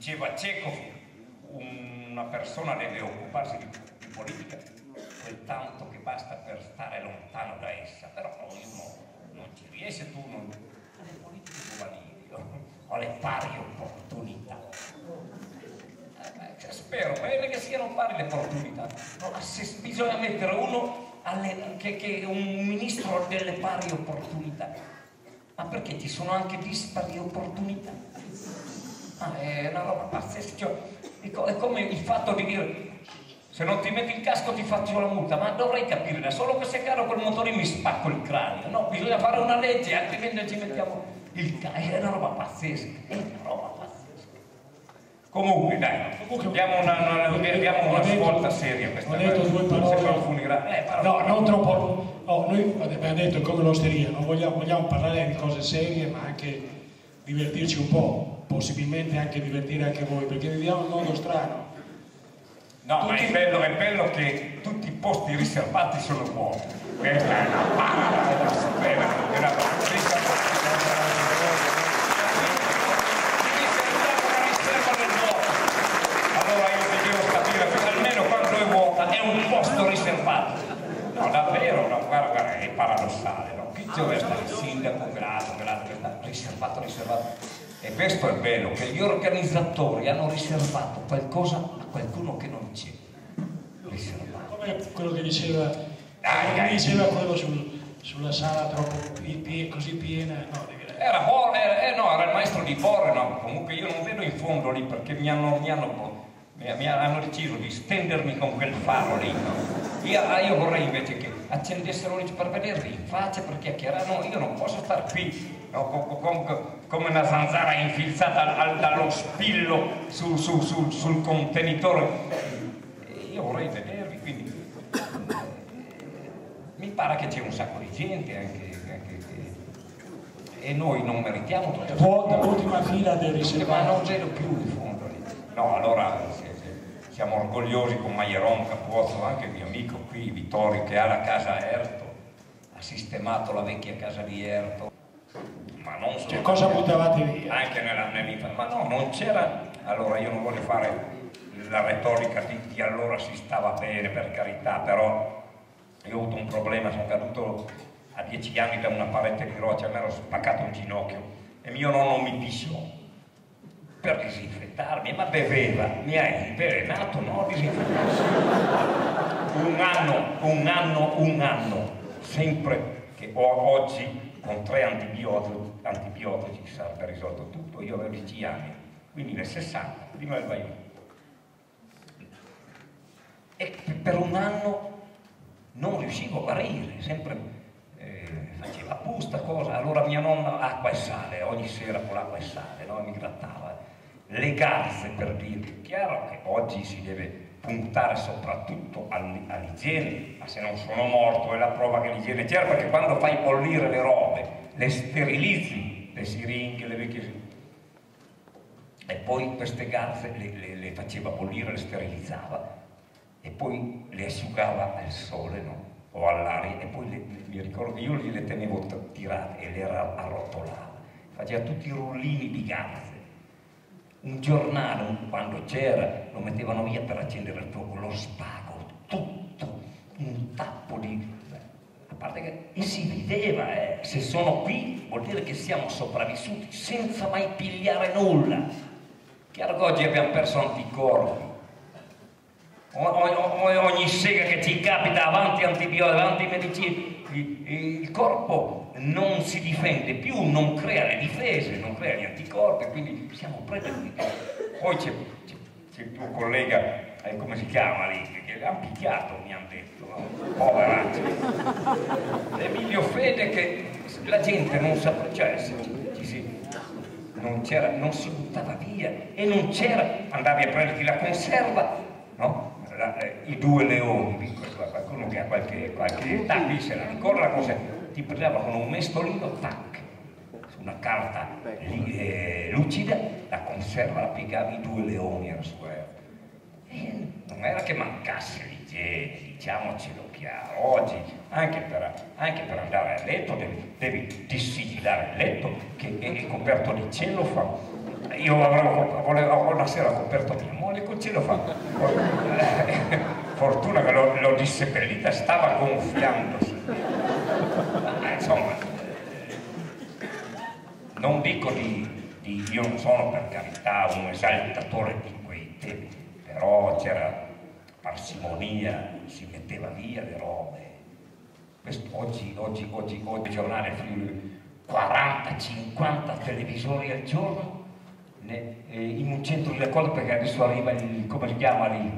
Diceva Cecov, una persona deve occuparsi di, politica quel tanto che basta per stare lontano da essa, però uno non ci riesce, tu non... Le politiche giovanili ho le pari opportunità. Eh, spero bene che siano pari le opportunità. No, se bisogna mettere uno alle, che, che un ministro delle pari opportunità. Ma perché ci sono anche dispari opportunità? È una roba pazzesca. Cioè, è come il fatto di dire se non ti metti il casco ti faccio la multa, ma dovrei capire da solo che se caro col motore mi spacco il cranio. No, bisogna fare una legge, altrimenti ci mettiamo il casco. È una roba pazzesca, è una roba pazzesca. Comunque dai, diamo una, una, diamo una svolta seria questa Ho detto due parole. Funirà. Eh, no, non troppo. Oh, noi abbiamo detto come l'osteria, non vogliamo, vogliamo parlare di cose serie, ma anche divertirci un po', possibilmente anche divertire anche voi, perché viviamo in un mondo strano No, tutti... ma è bello, è bello che tutti i posti riservati sono buoni. Questa è una sapere, è una Allora io ti devo capire che almeno quando è vuota è un posto riservato. No, davvero, no, guarda, guarda, è paradossale, no? Qui dove sta il sindaco, grato, grato, riservato, riservato. E questo è bello, che gli organizzatori hanno riservato qualcosa a qualcuno che non c'è. Come quello che diceva, dai, dai. diceva quello sul, sulla sala troppo così piena, no, era, Bor, era, eh, no, era il maestro di Borre, no, comunque io non vedo in fondo lì perché mi hanno, mi hanno, mi hanno deciso di stendermi con quel faro lì. No? Io, ah, io, vorrei invece che accendessero lì per vedervi in faccia, per chiacchierare, no, io non posso star qui come una zanzara infilzata al, dallo spillo su, su, su, sul contenitore. Io vorrei vedervi, quindi mi pare che c'è un sacco di gente anche, anche che, e noi non meritiamo tutto Vuota l'ultima fila del riservato. Ma non vedo più in fondo lì. No, allora se, se, siamo orgogliosi con Maieron Capuozzo, anche mio amico qui, Vittorio, che ha la casa Erto, ha sistemato la vecchia casa di Erto ma non solo. Che cosa buttavate via? Anche nella, nell'infanzia, ma no, non c'era, allora io non voglio fare la retorica di, di, allora si stava bene, per carità, però io ho avuto un problema, sono caduto a dieci anni da una parete di roccia, mi ero spaccato un ginocchio e mio nonno mi pisciò per disinfettarmi, ma beveva, mi hai invenenato, no? Disinfettarsi. Un anno, un anno, un anno, sempre che oggi con tre antibiotici, antibiotici sarebbe risolto tutto, io avevo 10 anni, quindi nel 60, prima del Vaione. E per un anno non riuscivo a guarire, sempre eh, faceva pusta cosa, allora mia nonna acqua e sale, ogni sera con l'acqua e sale, no? mi grattava. Le garze per dirvi, chiaro che oggi si deve puntare soprattutto all'igiene, ma se non sono morto è la prova che l'igiene c'era, perché quando fai bollire le robe, le sterilizzi, le siringhe, le vecchie e poi queste garze le, le, le, faceva bollire, le sterilizzava. E poi le asciugava al sole no? o all'aria. E poi le, mi ricordo che io le tenevo tirate e le arrotolava, faceva tutti i rullini di garze un giornale, quando c'era, lo mettevano via per accendere il fuoco, lo spago, tutto, un tappo parte che si vedeva, eh, se sono qui vuol dire che siamo sopravvissuti senza mai pigliare nulla. Chiaro che oggi abbiamo perso anticorpi. O, o, ogni sega che ci capita avanti antibiotici, avanti medicine, il corpo non si difende più, non crea le difese, non crea gli anticorpi, quindi siamo presi. Poi c'è, il tuo collega, eh, come si chiama lì, che l'ha picchiato, mi hanno detto, no? poveraccio. Emilio Fede che la gente non sapeva, cioè ci si, non, non si buttava via e non c'era, andavi a prenderti la conserva, no? La, eh, i due leoni, qualcuno che ha qualche, qualche età se la ricorda la cosa, ti prendeva con un mestolino, tac, su una carta li, eh, lucida, la conserva, la piegavi i due leoni era su e non era che mancasse l'igiene, diciamocelo chiaro, oggi anche per, anche per, andare a letto devi, devi dissigillare il letto che è, è coperto di cellofa, io avevo, volevo, una sera coperto mia moglie col cielo fa. Fortuna che l'ho, disseppellita, stava gonfiandosi. Ma, insomma, non dico di, di, io non sono per carità un esaltatore di però c'era parsimonia, si metteva via le robe. Questo, oggi, oggi, oggi, oggi, giornale Friuli 40-50 televisori al giorno eh, in un centro delle cose perché adesso arriva il, come si chiama il,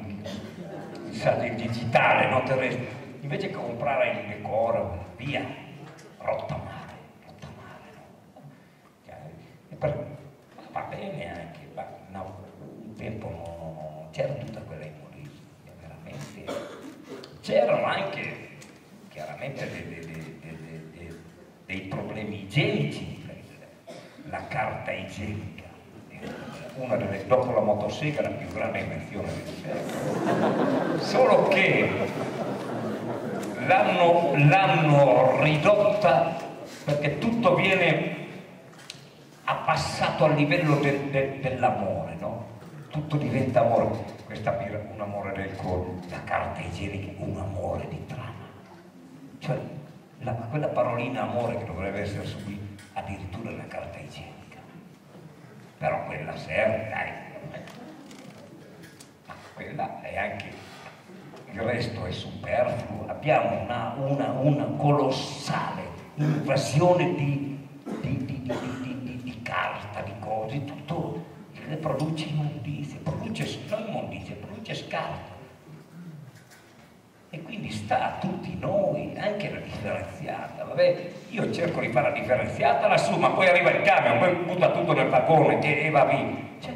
il, il digitale, terrestre. Invece che comprare il decoro, via, rotta una delle, dopo la motosega la più grande invenzione del secolo. Solo che l'hanno ridotta perché tutto viene abbassato al livello del, del, dell'amore, no? Tutto diventa amore. Questa un amore del cuore, la carta igienica, un amore di trama. Cioè, la, quella parolina amore che dovrebbe essere subito addirittura la carta igienica. Però quella serve, dai. Ma quella è anche, il resto è superfluo. Abbiamo una, una, una colossale invasione di, di, di, di, carta, di cose, tutto che produce immondizia, produce, non immondizia, produce scarto. Quindi sta a tutti noi, anche la differenziata. Vabbè, io cerco di fare la differenziata lassù, ma poi arriva il camion, poi butta tutto nel vagone e, va via. Cioè,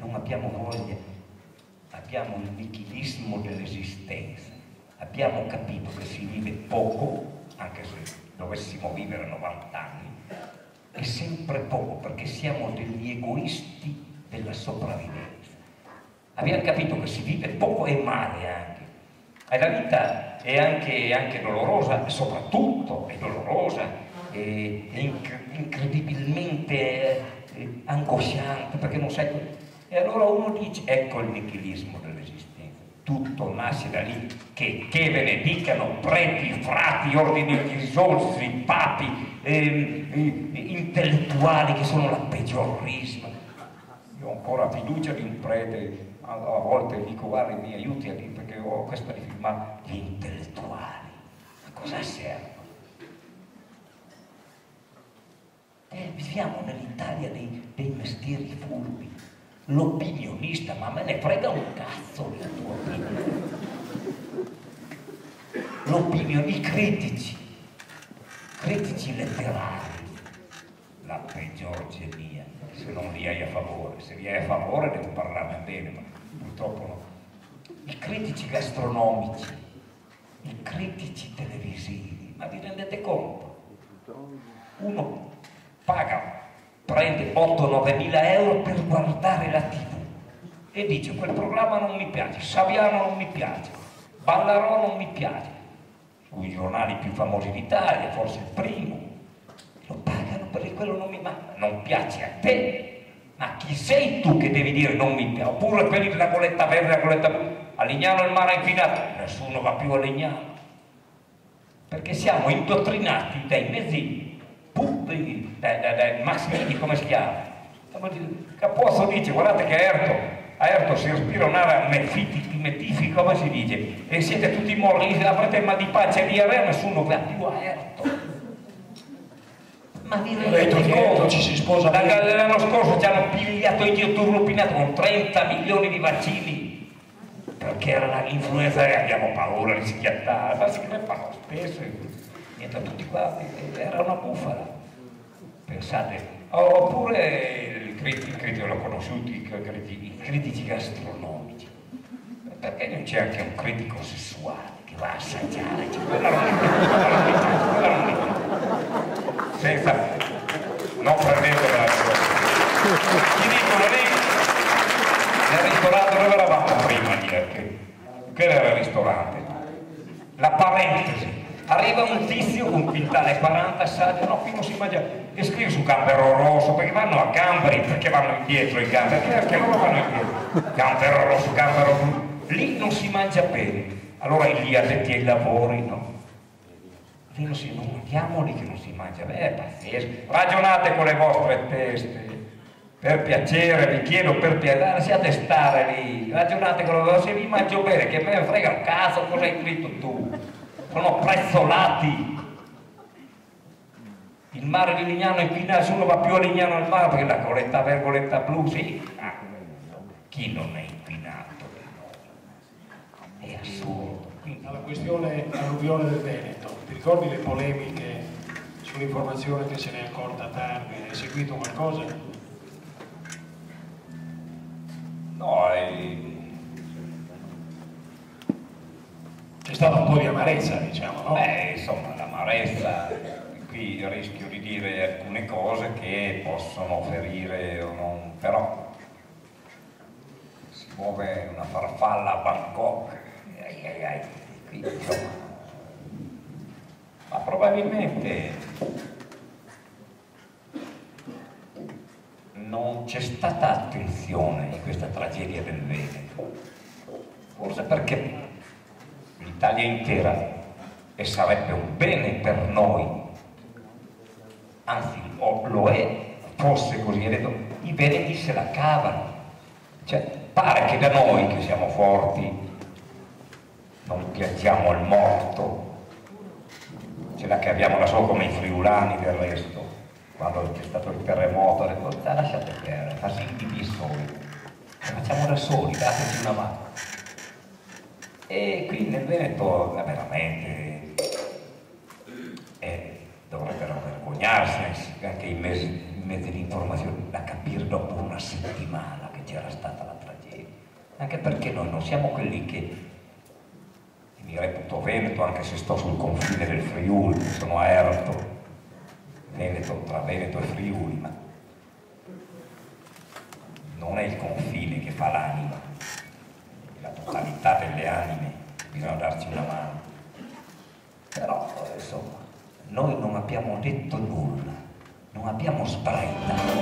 non abbiamo voglia, abbiamo il nichilismo dell'esistenza. Abbiamo capito che si vive poco, anche se dovessimo vivere 90 anni, è sempre poco, perché siamo degli egoisti della sopravvivenza. Abbiamo capito che si vive poco e male anche e la vita è anche, anche dolorosa, soprattutto è dolorosa, è, è incredibilmente eh, angosciante perché non sai... E allora uno dice, ecco il nichilismo dell'esistenza, tutto nasce da lì, che, che ve ne dicano preti, frati, ordini religiosi, papi, eh, intellettuali che sono la peggior risma. Io ho ancora fiducia di un prete a, volte dico guarda mi aiuti a dire perché ho questa difficoltà, ma gli intellettuali, a cosa servono? Eh, viviamo nell'Italia dei, dei mestieri furbi, l'opinionista, ma me ne frega un cazzo la tua opinione. L'opinione, i critici, critici letterari, la peggior genia, se non li hai a favore, se li hai a favore devo parlarne bene, ma purtroppo no. I critici gastronomici, i critici televisivi, ma vi rendete conto? Uno paga, prende 8-9 mila euro per guardare la tv e dice quel programma non mi piace, Saviano non mi piace, Ballarò non mi piace, sui giornali più famosi d'Italia, forse il primo, lo pagano perché quello non mi ma non piace a te, ma chi sei tu che devi dire non mi piace? Oppure quelli della goletta verde, la goletta blu, a Lignano il mare è inquinato, nessuno va più a Lignano. Perché siamo indottrinati dai mezzi pubblici, dai, dai, dai mass media, come si chiama? Capozzo dice, guardate che Erto, a Erto si respira un'aria metifica, come si dice, e siete tutti morti, avrete mal di pace e diarrea, nessuno va più a Erto conto? ci si sposa l'anno scorso ci hanno pigliato i turlupinato con 30 milioni di vaccini. Perché era l'influenza e abbiamo paura di schiattare ma si crepano spesso niente tutti qua era una bufala. Pensate oppure il critico, il l'ho conosciuto i critici, i critici gastronomici. Perché non c'è anche un critico sessuale che va a assaggiare? Quella non è senza non prendetela la ti dicono lì nel ristorante dove eravamo prima lì che, era il ristorante? La parentesi. Arriva un tizio con quintale 40 assaggi, no, qui non si mangia, e scrive su Campero Rosso, perché vanno a Gambari, perché vanno indietro i Gamberi, perché loro vanno indietro, Campero Rosso, Campero Blu, lì non si mangia bene, allora lì addetti ai lavori, no? Lì non si, non mangiamo lì che non si mangia bene, è pazzesco, ragionate con le vostre teste, per piacere, vi chiedo per piacere, siate stare lì, ragionate con loro, se vi mangio bene, che me ne frega il caso, cosa hai scritto tu? Sono prezzolati. Il mare di Lignano è inquinato, nessuno va più a Lignano al mare perché la coletta vergoletta blu, sì. Ah, chi non è inquinato? È assurdo. Alla questione alluvione del Veneto, ti ricordi le polemiche sull'informazione che se ne è accorta tardi? Hai seguito qualcosa? No, è... C'è stata un po' di amarezza, diciamo, no? Beh, insomma, l'amarezza, qui rischio di dire alcune cose che possono ferire o non, però si muove una farfalla a Bangkok, ai, ai, ai, qui, insomma, ma probabilmente non c'è stata attenzione in questa tragedia del Veneto, forse perché l'Italia intera e sarebbe un bene per noi, anzi lo è, fosse così, i veneti se la cavano, cioè pare che da noi che siamo forti non piangiamo il morto, ce la caviamo solo come i friulani del resto, quando c'è stato il terremoto, le cose, lasciate perdere, farsi i soli, facciamo da soli, dateci una mano. E qui nel Veneto veramente eh, dovrebbero vergognarsi anche i mezzi, i mezzi di informazione da capire dopo una settimana che c'era stata la tragedia. Anche perché noi non siamo quelli che reputo Veneto anche se sto sul confine del Friuli, sono a Erto, Veneto, tra Veneto e Friuli, ma non è il confine che fa l'anima, la totalità delle anime, bisogna darci una mano. Però, insomma, noi non abbiamo detto nulla, non abbiamo sbraitato.